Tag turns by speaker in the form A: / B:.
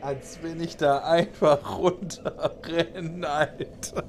A: als wenn ich da einfach runterrenne, Alter.